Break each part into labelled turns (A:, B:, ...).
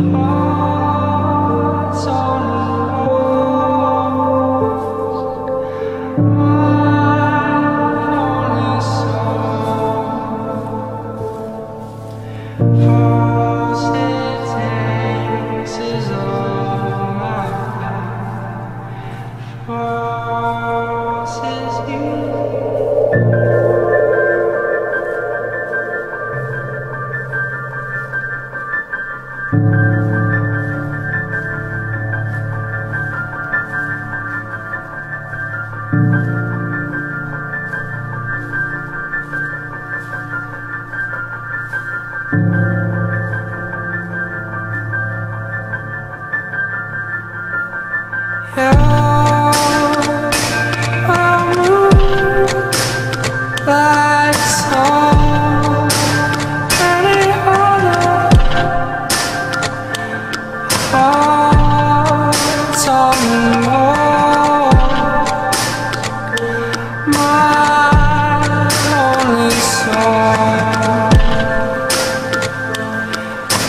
A: Bye. Yeah.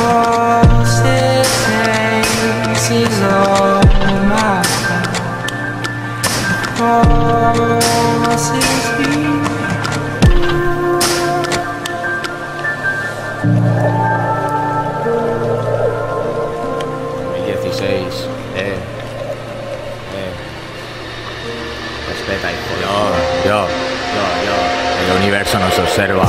A: false this takes is all my fault.
B: Yeah. El universo nos observa,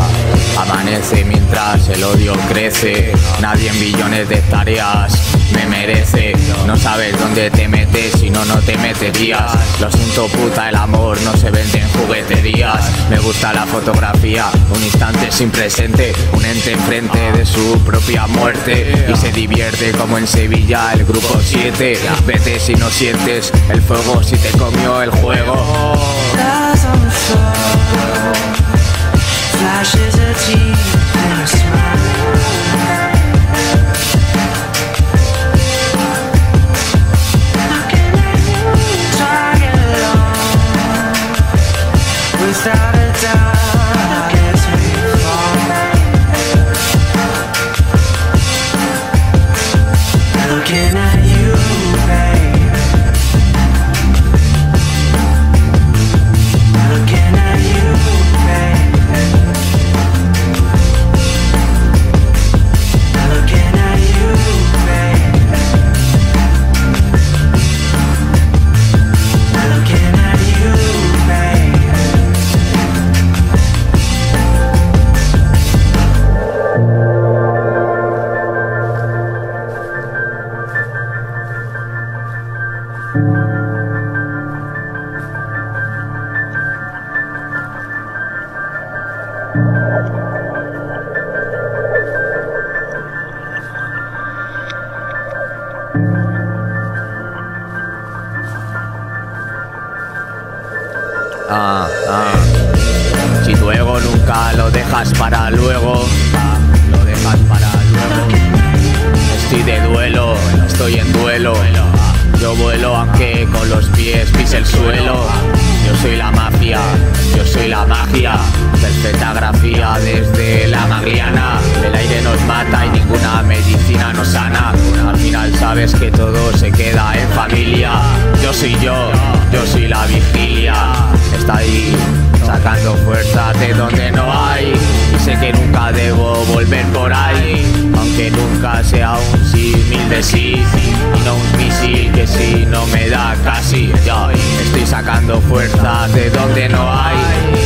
B: amanece mientras el odio crece. Nadie en billones de tareas me merece. No sabes dónde te metes, si no, no te meterías. Lo siento, puta, el amor no se vende en jugueterías. Me gusta la fotografía, un instante sin presente, un ente enfrente de su propia muerte. Y se divierte como en Sevilla el grupo 7. Vete si no sientes el fuego, si te comió el juego.
A: 是自己。
B: Ah, ah. Si tu ego nunca lo dejas para luego, lo dejas para luego. Estoy de duelo, estoy en duelo. Yo vuelo aunque con los pies pise el suelo. Yo soy la mafia, yo soy la magia. Perfecta grafía desde la magriana. El aire nos mata y ninguna medicina nos sana. Al final sabes que todo se queda en familia. Yo soy yo, yo soy la vigilia está ahí, sacando fuerzas de donde no hay. Y sé que nunca debo volver por ahí, aunque nunca sea un símil de sí, y no un misil que si no me da casi. Estoy sacando fuerzas de donde no hay.